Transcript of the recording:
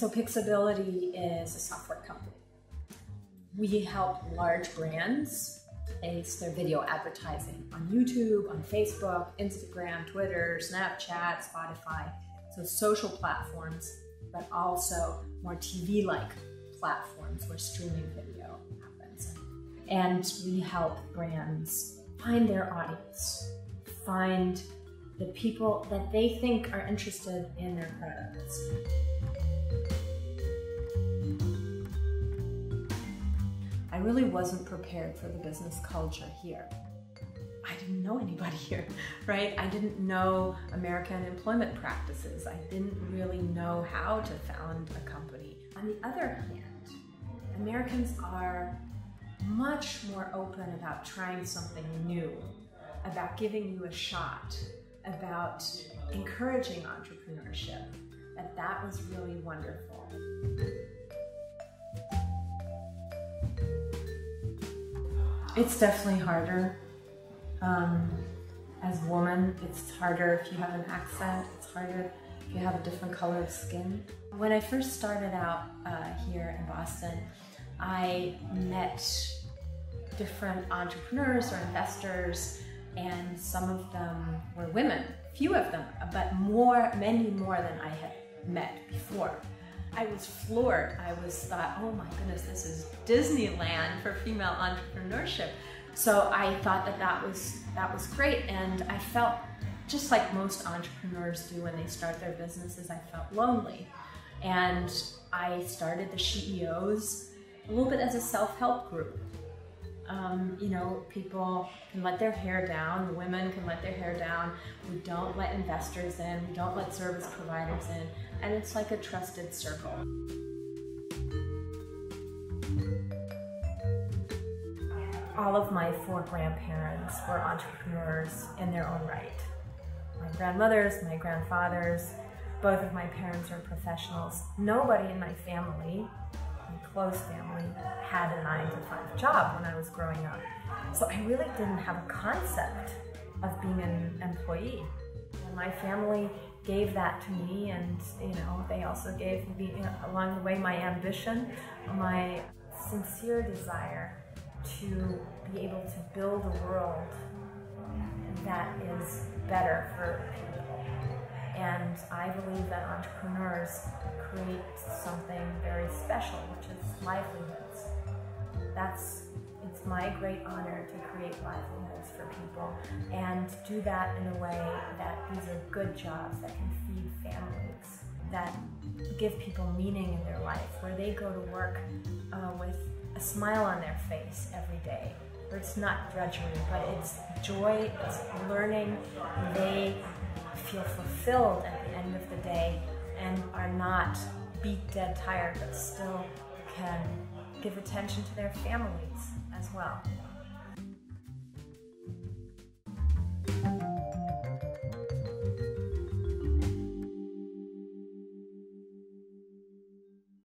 So Pixability is a software company. We help large brands place their video advertising on YouTube, on Facebook, Instagram, Twitter, Snapchat, Spotify. So social platforms, but also more TV-like platforms where streaming video happens. And we help brands find their audience, find the people that they think are interested in their products. Really wasn't prepared for the business culture here. I didn't know anybody here, right? I didn't know American employment practices. I didn't really know how to found a company. On the other hand, Americans are much more open about trying something new, about giving you a shot, about encouraging entrepreneurship. That that was really wonderful. It's definitely harder. Um, as a woman, it's harder if you have an accent. It's harder if you have a different color of skin. When I first started out uh, here in Boston, I met different entrepreneurs or investors, and some of them were women, few of them, but more, many more than I had met before. I was floored. I was thought, oh my goodness, this is Disneyland for female entrepreneurship. So I thought that that was that was great, and I felt just like most entrepreneurs do when they start their businesses. I felt lonely, and I started the She-EOs a little bit as a self-help group. Um, you know, people can let their hair down, women can let their hair down. We don't let investors in, we don't let service providers in, and it's like a trusted circle. All of my four grandparents were entrepreneurs in their own right. My grandmothers, my grandfathers, both of my parents are professionals. Nobody in my family close family had a nine to five job when I was growing up. So I really didn't have a concept of being an employee. My family gave that to me and you know they also gave me you know, along the way my ambition, my sincere desire to be able to build a world that is better for people. And I believe that entrepreneurs create something very special, which is livelihoods. That's it's my great honor to create livelihoods for people and do that in a way that these are good jobs that can feed families, that give people meaning in their life, where they go to work uh, with a smile on their face every day. Where it's not drudgery, but it's joy, it's learning. They feel fulfilled at the end of the day and are not beat dead tired, but still can give attention to their families as well.